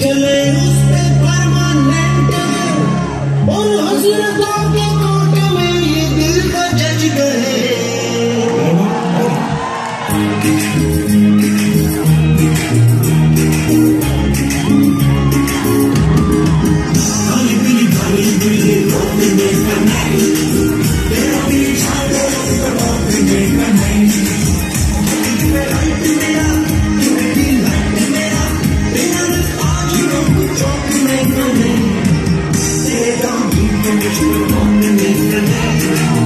चले उस पे परमानेंट और हजरतों के कोर्ट में ये दिल का जज गए Thank you.